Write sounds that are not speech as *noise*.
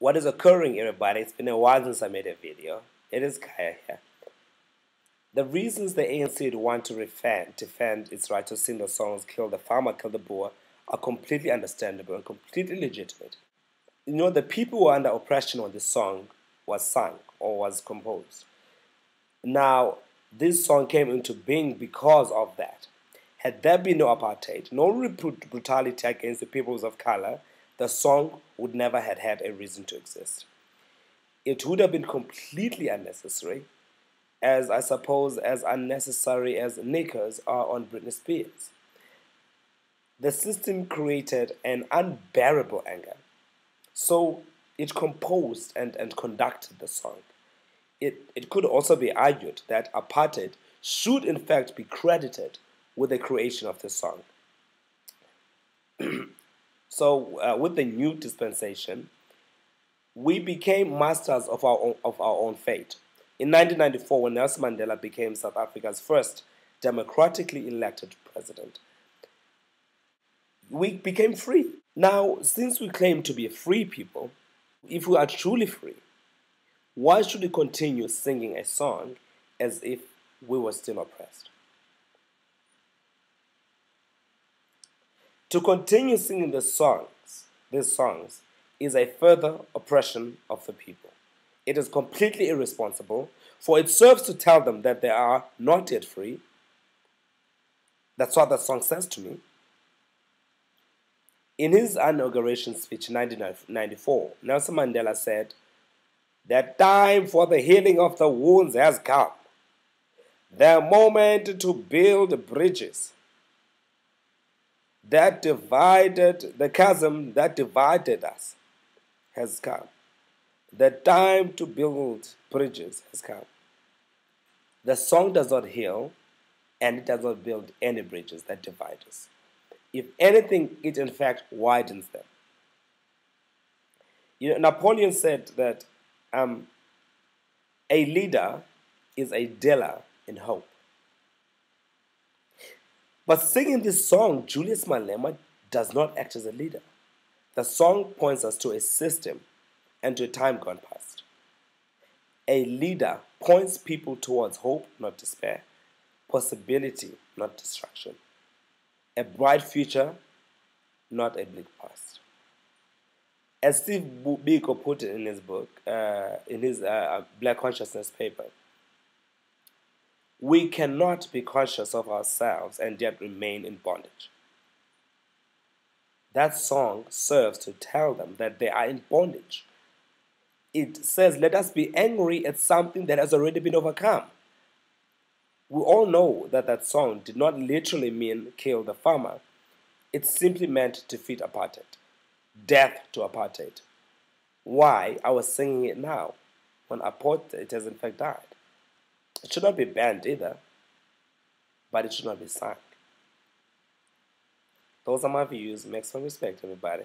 What is occurring, everybody? It's been a while since I made a video. It is Khaya here. The reasons the ANC would want to defend, defend its right to sing the songs Kill the Farmer, Kill the Boer are completely understandable and completely legitimate. You know, the people who were under oppression when this song was sung or was composed. Now, this song came into being because of that. Had there been no apartheid, no brutality against the peoples of color, the song would never have had a reason to exist. It would have been completely unnecessary, as I suppose as unnecessary as knickers are on Britney Spears. The system created an unbearable anger, so it composed and, and conducted the song. It, it could also be argued that apartheid should in fact be credited with the creation of the song. *clears throat* so, uh, with the new dispensation, we became masters of our own, of our own fate. In 1994, when Nelson Mandela became South Africa's first democratically elected president, we became free. Now, since we claim to be free people, if we are truly free, why should we continue singing a song as if we were still oppressed? To continue singing the songs, these songs, is a further oppression of the people. It is completely irresponsible, for it serves to tell them that they are not yet free. That's what that song says to me. In his inauguration speech in 1994, Nelson Mandela said, The time for the healing of the wounds has come. The moment to build bridges that divided, the chasm that divided us has come. The time to build bridges has come. The song does not heal and it does not build any bridges that divide us. If anything, it in fact widens them. You know, Napoleon said that um, a leader is a dealer in hope. But singing this song, Julius Malema does not act as a leader. The song points us to a system and to a time gone past. A leader points people towards hope, not despair, possibility, not destruction, a bright future, not a bleak past. As Steve Biko put it in his book, uh, in his uh, Black Consciousness paper, we cannot be conscious of ourselves and yet remain in bondage. That song serves to tell them that they are in bondage. It says, Let us be angry at something that has already been overcome. We all know that that song did not literally mean kill the farmer, it simply meant defeat apartheid, death to apartheid. Why I was singing it now when apartheid has in fact died? It should not be banned either, but it should not be sung. Those are my views. Make some respect, everybody.